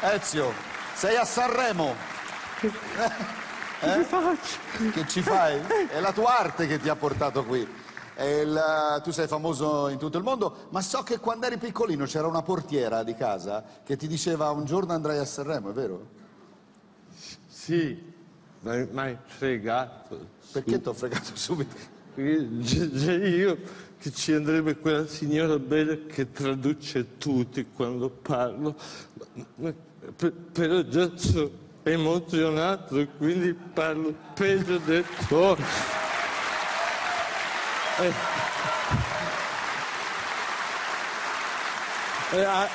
Ezio, sei a Sanremo. Che ci faccio? Che ci fai? È la tua arte che ti ha portato qui. È il- tu sei famoso in tutto il mondo, ma so che quando eri piccolino c'era una portiera di casa che ti diceva un giorno andrai a Sanremo, è vero? Sì, ma mi hai fregato. Perché ti ho fregato subito? Io che ci andrebbe quella signora bella che traduce tutti quando parlo, però già sono emozionato e quindi parlo peggio del tuo. Eh. Eh, a-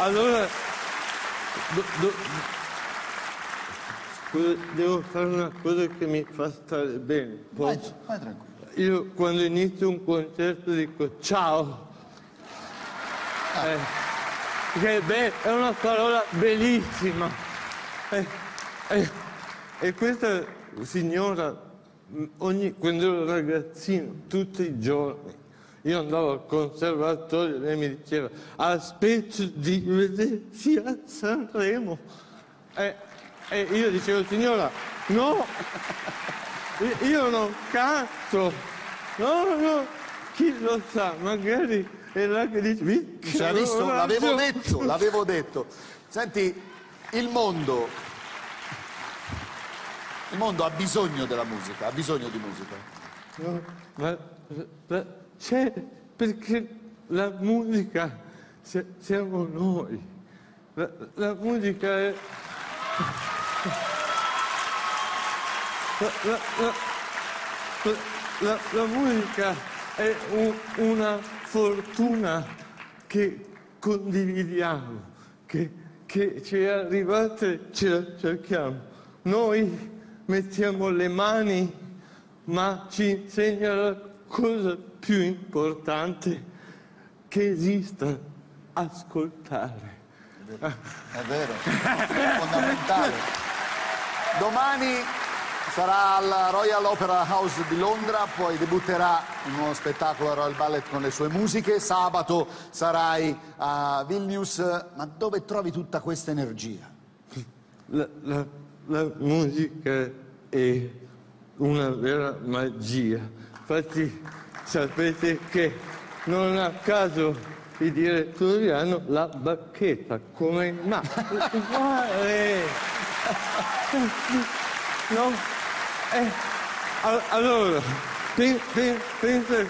Allora, do- do- devo fare una cosa che mi fa stare bene. vai, Posso? vai tranquillo. Io quando inizio un concerto dico ciao. Eh, che be- è una parola bellissima. Eh, eh, e questa signora, mh, ogni, quando ero ragazzino, tutti i giorni, io andavo al conservatorio e lei mi diceva aspetto di vedersi a Sanremo. E, e io dicevo signora, no, io- non canto. No, no, chi lo sa, magari è là che dice... "Mi Ci hai visto? coraggio". L'avevo detto, l'avevo detto. Senti, il mondo, il mondo ha bisogno della musica, ha bisogno di musica. No, ma, ma c'è perché la musica siamo noi. La, la musica è. La, la- la- la- musica è un- una fortuna che condividiamo, che, che ci è arrivata e ce la cerchiamo. Noi mettiamo le mani ma ci insegna la cosa più importante che esista, ascoltare. È vero, è fondamentale. Domani sarà alla Royal Opera House di Londra, poi debutterà un nuovo spettacolo a Royal Ballet con le sue musiche. Sabato sarai a Vilnius. Ma dove trovi tutta questa energia? La, la- la musica è una vera magia. Infatti sapete che non a caso i direttori hanno la bacchetta come ma. No? Eh, allora, pe- pe- pensa,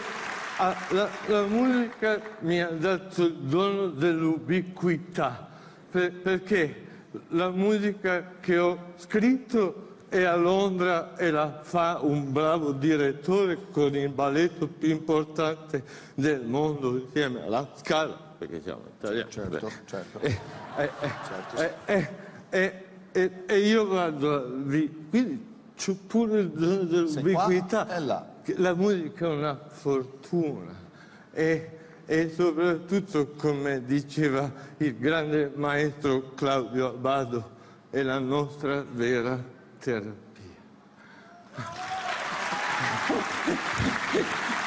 a- la, la musica mi ha dato il dono dell'ubiquità, per- perché la musica che ho scritto è a Londra e la fa un bravo direttore con il balletto più importante del mondo insieme alla Scala, perché siamo italiani. Certo, certo. eh, eh, eh, Certo, eh, e io vado lì, quindi c'ho pure il dono dell'ubiquità. e La musica è una fortuna e, e soprattutto, come diceva il grande maestro Claudio Abbado, è la nostra vera terapia.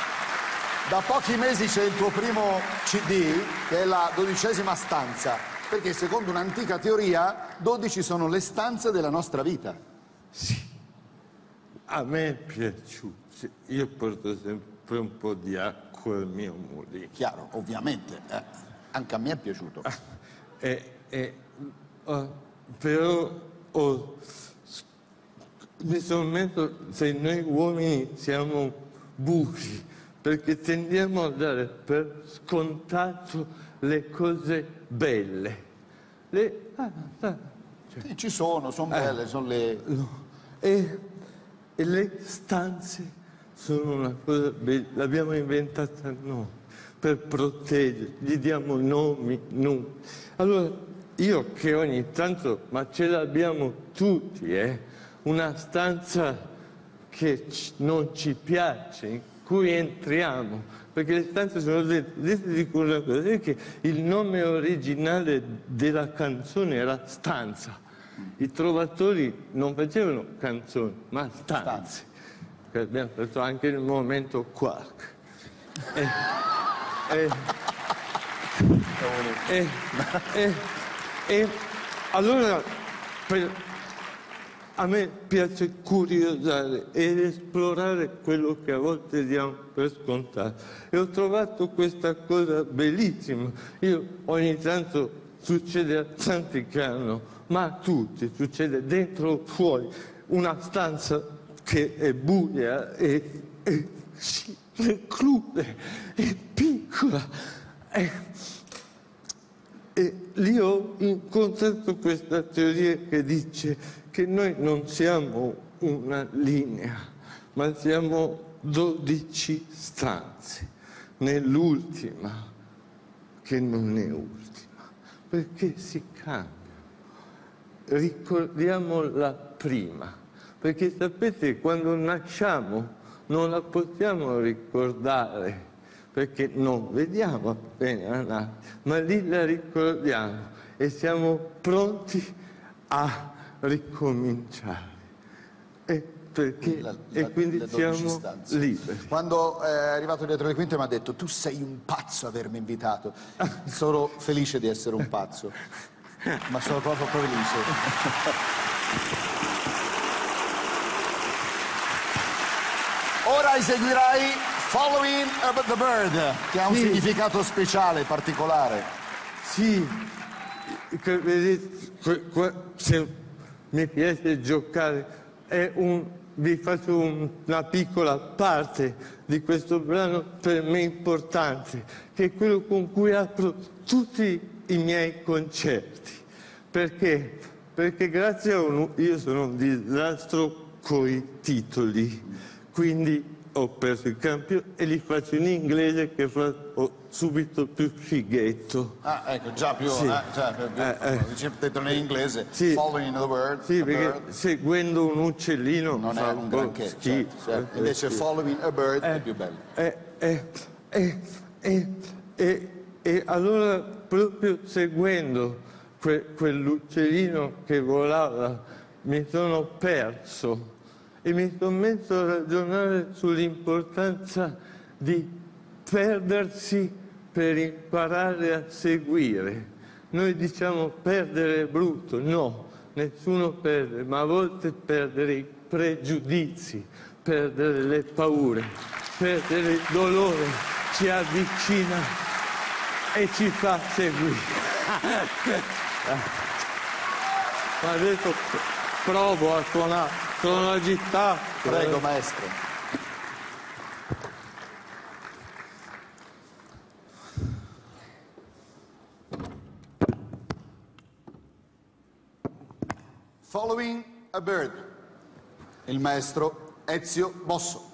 Da pochi mesi c'è il tuo primo CD, che è la dodicesima stanza, perché secondo un'antica teoria 12 sono le stanze della nostra vita. A me è piaciuto, io porto sempre un po' di acqua al mio mulino. Chiaro, ovviamente, eh, anche a me è piaciuto. E, e, oh, però ho- mi sono messo se noi uomini siamo buchi perché tendiamo a dare per scontato le cose belle. Le- ah, ah, Sì, ci sono, sono belle, sono le... no. E, e le stanze sono una cosa bella, l'abbiamo inventata noi per proteggere, gli diamo nomi, numeri. Allora, io che ogni tanto, ma ce l'abbiamo tutti, eh, una stanza che non ci piace, cui entriamo, perché le stanze sono dette. Una cosa, è che il nome originale della canzone era Stanza. I trovatori non facevano canzoni, ma stanze. Che abbiamo fatto anche nel momento quark. E, e, e, e allora per, a me piace curiosare ed esplorare quello che a volte diamo per scontato. E ho trovato questa cosa bellissima. Io ogni tanto succede a tanti che hanno, ma a tutti, succede dentro o fuori, una stanza che è buia e, e si reclude, è piccola. E, e lì ho incontrato questa teoria che dice che noi non siamo una linea, ma siamo dodici stanze, nell'ultima che non è ultima, perché si cambia. Ricordiamo la prima, perché sapete quando nasciamo non la possiamo ricordare perché non vediamo appena nati, ma lì la ricordiamo e siamo pronti a ricominciare. E, perché, La- e la- quindi le dodici siamo stanze. liberi. Quando è arrivato dietro le quinte mi ha detto tu sei un pazzo avermi invitato. Sono felice di essere un pazzo, ma sono proprio felice. Ora eseguirai Following Up the Bird, che ha un Sì. significato speciale, particolare. Sì, vedete, mi piace giocare, un, vi faccio un- una piccola parte di questo brano per me importante, che è quello con cui apro tutti i miei concerti. Perché? Perché grazie a un... io sono un disastro coi titoli, quindi ho perso il campione e li faccio in inglese che fa ho subito più fighetto. Ah, ecco, già più, Sì. eh, cioè, più- Eh, eh. dice detto in inglese, Sì. Following the Bird, Sì, perché bird. seguendo un uccellino non è un granché, schifo, certo, certo. eh, invece. Following a Bird è Eh, più bello. E, e, e, e, e, e allora proprio seguendo que- quell'uccellino che volava mi sono perso e mi sono messo a ragionare sull'importanza di perdersi per imparare a seguire. Noi diciamo perdere è brutto, no, nessuno perde, ma a volte perdere i pregiudizi, perdere le paure, perdere il dolore ci avvicina e ci fa seguire. Ma adesso provo a suonare, sono agitato. Prego, maestro. Following a Bird. Il maestro Ezio Bosso.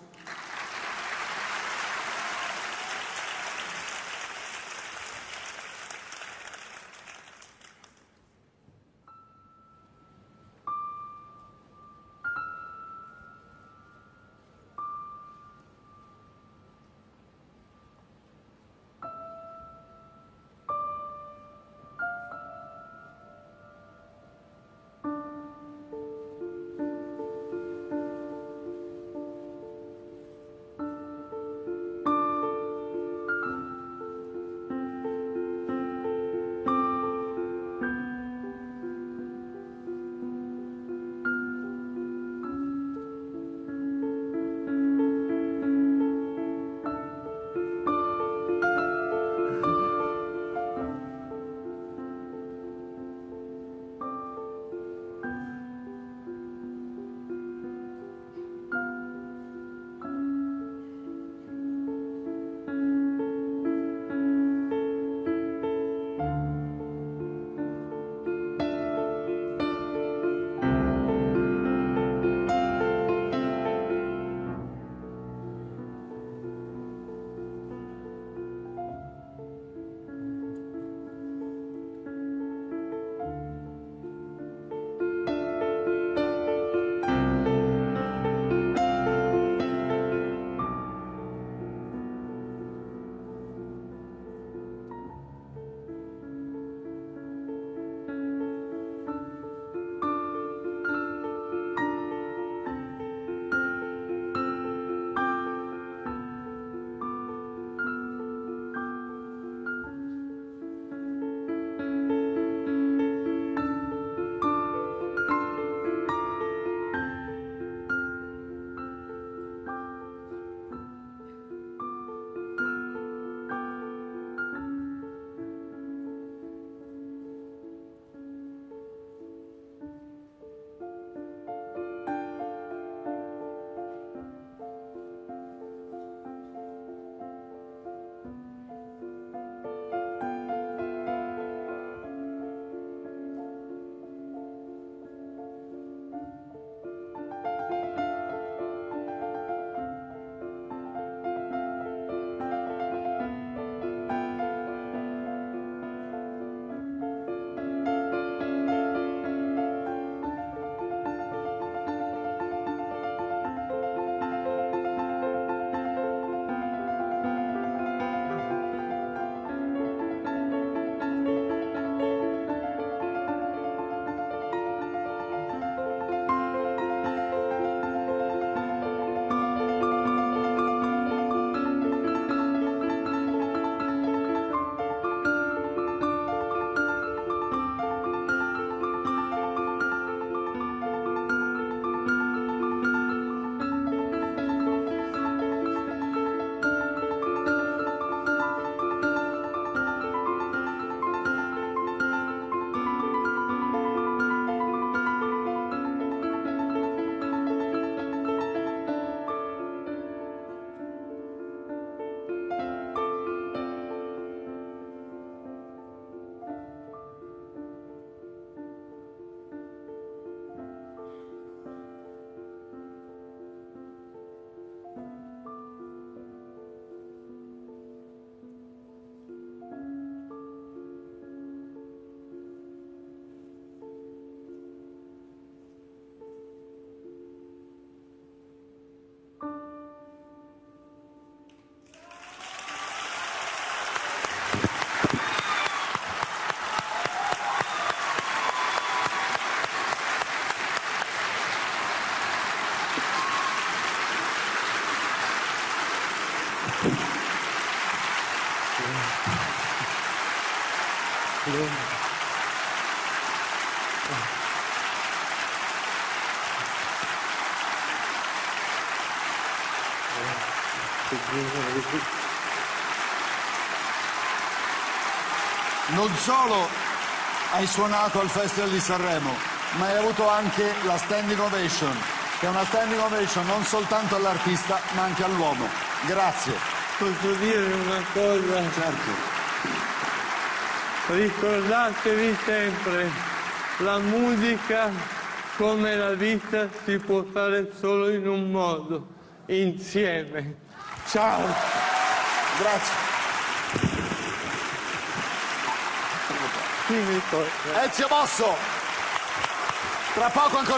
Non solo hai suonato al Festival di Sanremo, ma hai avuto anche la standing ovation, che è una standing ovation non soltanto all'artista, ma anche all'uomo. Grazie. Posso dire una cosa? Certo. Ricordatevi sempre, la musica come la vita si può fare solo in un modo, insieme. Ciao! Grazie. Finito. Ezio Mosso. Tra poco ancora